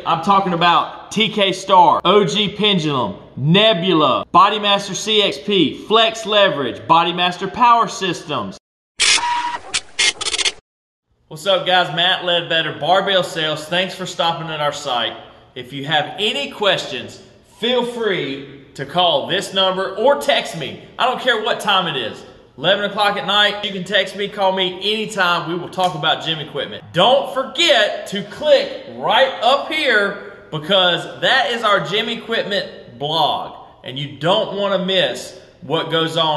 I'm talking about TK Star, OG Pendulum, Nebula, Bodymaster CXP, Flex Leverage, Bodymaster Power Systems. What's up guys, Matt Ledbetter, Barbell Sales. Thanks for stopping at our site. If you have any questions, feel free to call this number or text me. I don't care what time it is. 11 o'clock at night, you can text me, call me anytime. We will talk about gym equipment. Don't forget to click right up here because that is our gym equipment blog. And you don't want to miss what goes on.